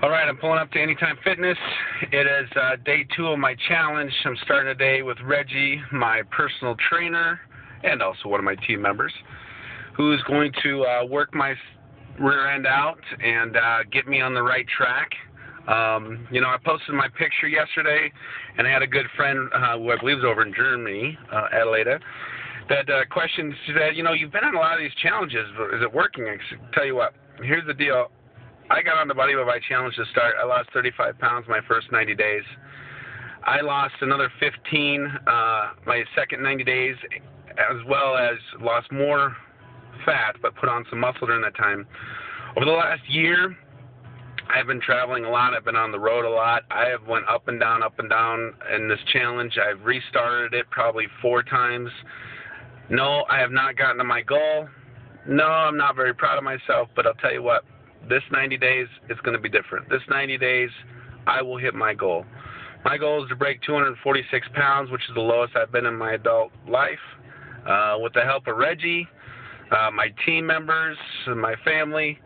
All right, I'm pulling up to Anytime Fitness. It is uh, day two of my challenge. I'm starting today with Reggie, my personal trainer, and also one of my team members, who's going to uh, work my rear end out and uh, get me on the right track. Um, you know, I posted my picture yesterday, and I had a good friend uh, who I believe is over in Germany, uh, Adelaide, that uh, questioned, said, you know, you've been on a lot of these challenges, but is it working? I tell you what, here's the deal. I got on the Body by Challenge to start. I lost 35 pounds my first 90 days. I lost another 15 uh, my second 90 days, as well as lost more fat, but put on some muscle during that time. Over the last year, I've been traveling a lot. I've been on the road a lot. I have went up and down, up and down in this challenge. I've restarted it probably four times. No, I have not gotten to my goal. No, I'm not very proud of myself, but I'll tell you what, this 90 days is going to be different. This 90 days, I will hit my goal. My goal is to break 246 pounds, which is the lowest I've been in my adult life. Uh, with the help of Reggie, uh, my team members, and my family,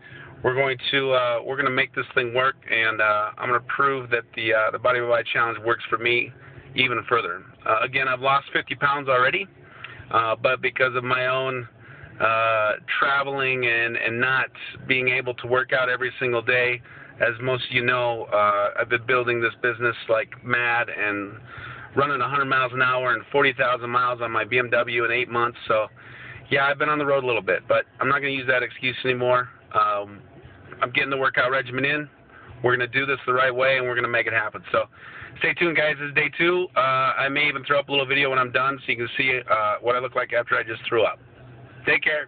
we're going to uh, we're going to make this thing work, and uh, I'm going to prove that the uh, the Body by Challenge works for me even further. Uh, again, I've lost 50 pounds already, but because of my own uh, traveling and, and not being able to work out every single day. As most of you know, uh, I've been building this business like mad and running 100 miles an hour and 40,000 miles on my BMW in eight months. So, yeah, I've been on the road a little bit, but I'm not going to use that excuse anymore. Um, I'm getting the workout regimen in. We're going to do this the right way, and we're going to make it happen. So, stay tuned, guys. This is day two. Uh, I may even throw up a little video when I'm done so you can see uh, what I look like after I just threw up. Take care.